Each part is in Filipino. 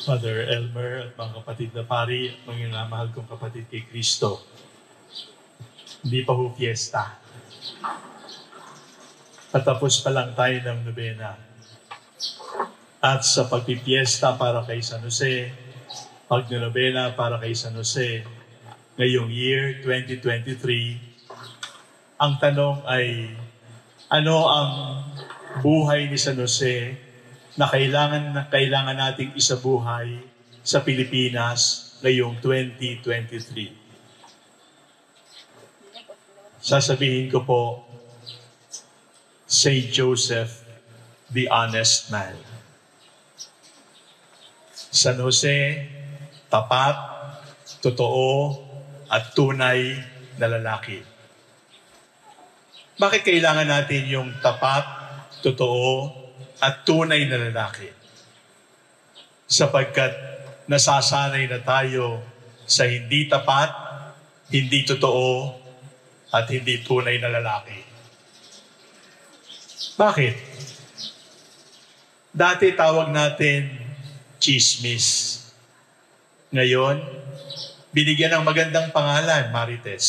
Father Elmer at mga kapatid na pari at mga namahal kong kapatid kay Kristo. Hindi pa ho fiesta. Patapos pa lang tayo ng nobena. At sa pagpipiesta para kay San Jose, pagninobena para kay San Jose, ngayong year 2023, ang tanong ay, ano ang buhay ni San Jose na kailangan na kailangan nating isabuhay sa Pilipinas ngayong 2023. Sasabihin ko po, Saint Joseph, the honest man. San Jose, tapat, totoo, at tunay na lalaki. Bakit kailangan natin yung tapat, totoo, at tunay na lalaki. Sapagkat nasasanay na tayo sa hindi tapat, hindi totoo, at hindi tunay na lalaki. Bakit? Dati tawag natin chismis. Ngayon, binigyan ng magandang pangalan, Marites.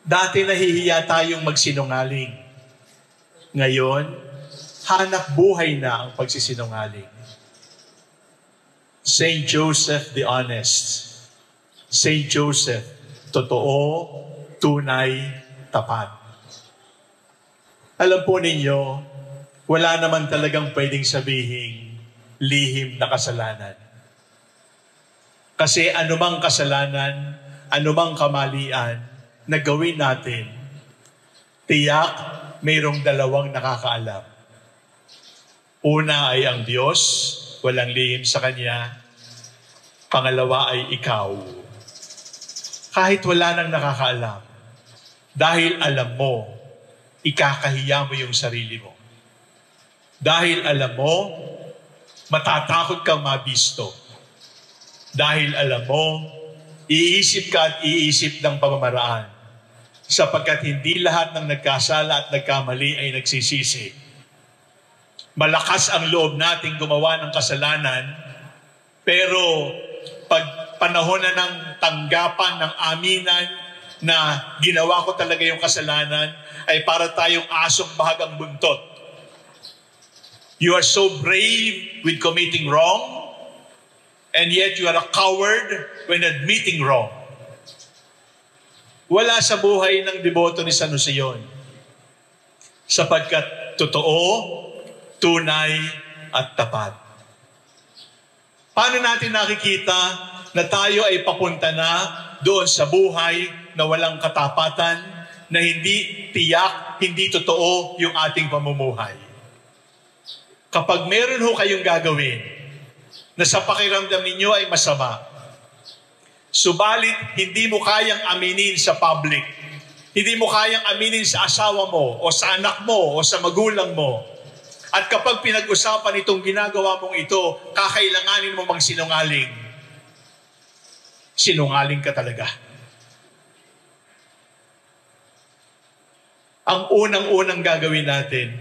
Dati nahihiya tayong magsinungaling. Ngayon, hanap buhay na ang pagsisinungaling. Saint Joseph the Honest. Saint Joseph, totoo, tunay, tapat. Alam po ninyo, wala naman talagang pwedeng sabihin lihim na kasalanan. Kasi anumang kasalanan, anumang kamalian na gawin natin, tiyak mayroong dalawang nakakaalam. Una ay ang Diyos, walang lihim sa Kanya. Pangalawa ay ikaw. Kahit wala nang nakakaalam, dahil alam mo, ikakahiya mo yung sarili mo. Dahil alam mo, matatakot kang mabisto. Dahil alam mo, iisip ka at iisip ng pamamaraan sapagkat hindi lahat ng nagkasala at nagkamali ay nagsisisi. Malakas ang loob nating gumawa ng kasalanan, pero pag panahon na ng tanggapan, ng aminan, na ginawa ko talaga yung kasalanan, ay para tayong asong bahagang buntot. You are so brave with committing wrong, and yet you are a coward when admitting wrong. Wala sa buhay ng deboto ni San Jose. Sapagkat totoo, tunay, at tapat. Paano natin nakikita na tayo ay papunta na doon sa buhay na walang katapatan, na hindi tiyak, hindi totoo yung ating pamumuhay? Kapag meron ho kayong gagawin na sa pakiramdam ninyo ay masama, Subalit, hindi mo kayang aminin sa public. Hindi mo kayang aminin sa asawa mo, o sa anak mo, o sa magulang mo. At kapag pinag-usapan itong ginagawa mong ito, kakailanganin mo magsinungaling. Sinungaling ka talaga. Ang unang-unang gagawin natin,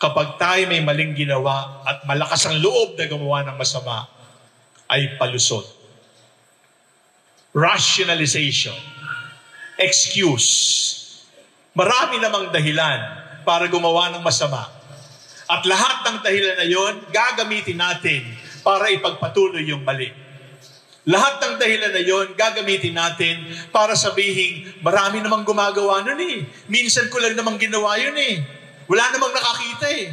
kapag tayo may maling ginawa at malakas ang loob na gumawa ng masama, ay palusot rationalization, excuse. Marami namang dahilan para gumawa ng masama. At lahat ng dahilan na yon, gagamitin natin para ipagpatuloy yung mali. Lahat ng dahilan na yon, gagamitin natin para sabihin, marami namang gumagawa nun eh. Minsan ko lang namang ginawa yun eh. Wala namang nakakita eh.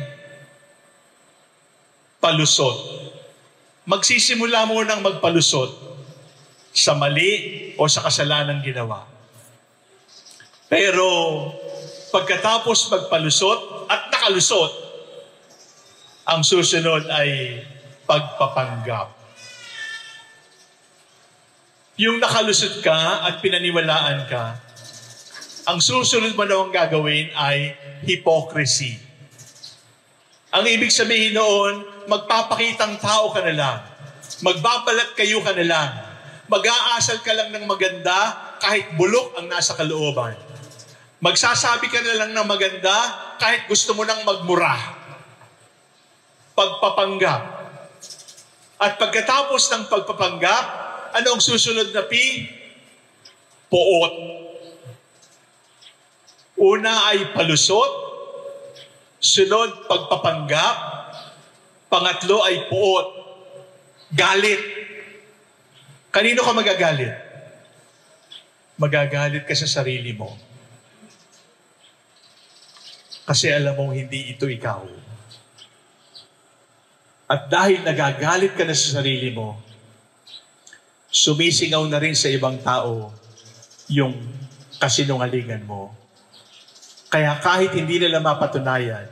Palusot. Magsisimula mo nang magpalusot sa mali o sa kasalanang ginawa. Pero pagkatapos magpalusot at nakalusot, ang susunod ay pagpapanggap. Yung nakalusot ka at pinaniwalaan ka, ang susunod mo na gagawin ay hypocrisy. Ang ibig sabihin noon, magpapakitang tao ka na lang. Magbabalat kayo ka na lang mag-aasal ka lang ng maganda kahit bulok ang nasa kalooban. Magsasabi ka na lang ng maganda kahit gusto mo nang magmura. Pagpapanggap. At pagkatapos ng pagpapanggap, ano ang susunod na P? Poot. Una ay palusot, sunod pagpapanggap, pangatlo ay poot. Galit. Kanino ka magagalit? Magagalit ka sa sarili mo. Kasi alam mong hindi ito ikaw. At dahil nagagalit ka na sa sarili mo, sumisingaw na rin sa ibang tao yung kasinungalingan mo. Kaya kahit hindi nila mapatunayan,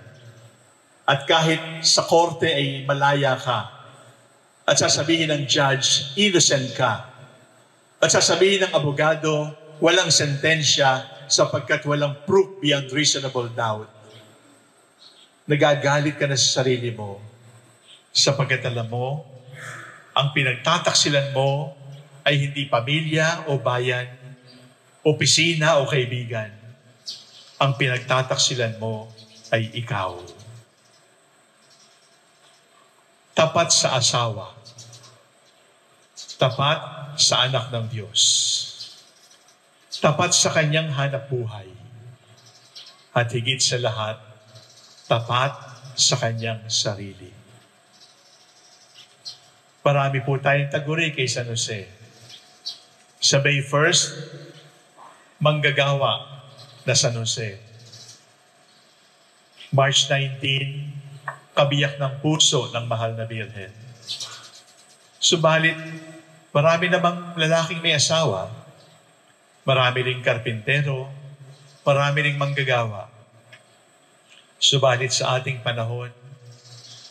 at kahit sa korte ay malaya ka, at sasabihin ng judge, innocent ka, at sasabihin ng abogado, walang sentensya sapagkat walang proof beyond reasonable doubt, nagagalit ka na sa sarili mo sapagkat alam mo, ang pinagtataksilan mo ay hindi pamilya o bayan, opisina o kaibigan. Ang pinagtataksilan mo ay ikaw. Tapat sa asawa. Tapat sa anak ng Diyos. Tapat sa kanyang hanap buhay. At higit sa lahat, tapat sa kanyang sarili. Marami po tayong taguri kay San Jose. Sabay first, manggagawa na San Jose. March 19, kabiyak ng puso ng mahal na Birhen. Subalit, marami namang lalaking may asawa, marami ring karpintero, marami ring manggagawa. Subalit sa ating panahon,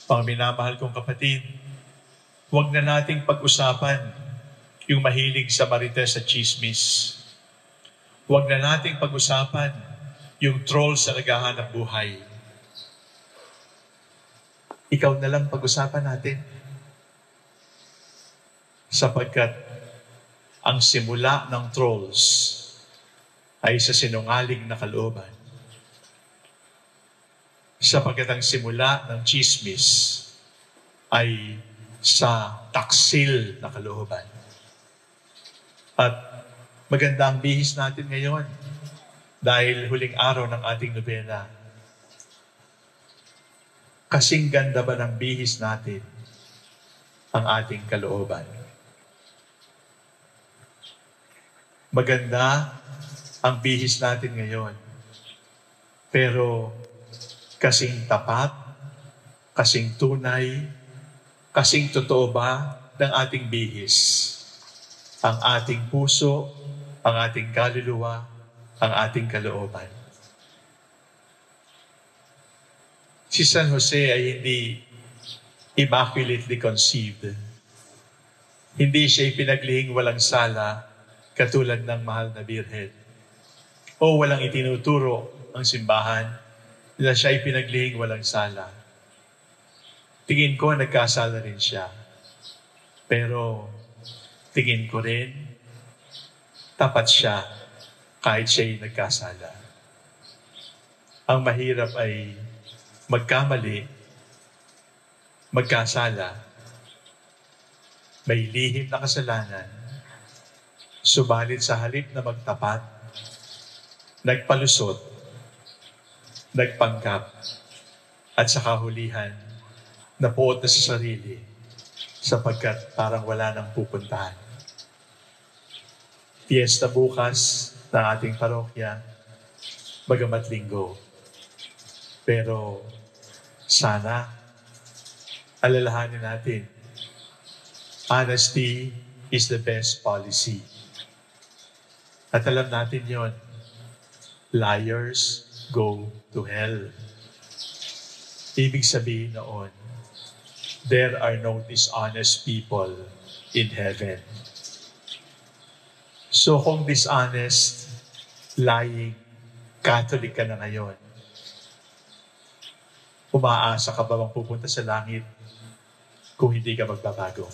pang minamahal kong kapatid, huwag na nating pag-usapan yung mahilig sa marites at chismis. Huwag na nating pag-usapan yung troll sa naghahanap buhay. Ikaw na lang pag-usapan natin. Sapagkat ang simula ng trolls ay sa sinungaling na kalooban. Sapagkat ang simula ng chismis ay sa taksil na kalooban. At maganda ang bihis natin ngayon dahil huling araw ng ating nobena. Kasing ganda ba ng bihis natin ang ating kalooban? Maganda ang bihis natin ngayon. Pero kasing tapat, kasing tunay, Kasing totoo ba ng ating bihis? Ang ating puso, ang ating kaluluwa, ang ating kalooban. Si San Jose ay hindi immaculately conceived. Hindi siya ipinaglihing walang sala katulad ng mahal na birhen. O walang itinuturo ang simbahan na siya ipinaglihing walang sala tingin ko nagkasala rin siya. Pero tingin ko rin, tapat siya kahit siya'y nagkasala. Ang mahirap ay magkamali, magkasala, may lihim na kasalanan, subalit sa halip na magtapat, nagpalusot, nagpanggap, at sa kahulihan, napuot na sa sarili sapagkat parang wala nang pupuntahan. Fiesta bukas ng ating parokya, bagamat linggo. Pero sana alalahanin natin, honesty is the best policy. At alam natin yon, liars go to hell. Ibig sabihin noon, there are no dishonest people in heaven. So kung dishonest, lying, Catholic ka na ngayon, umaasa ka ba pupunta sa langit kung hindi ka magbabago?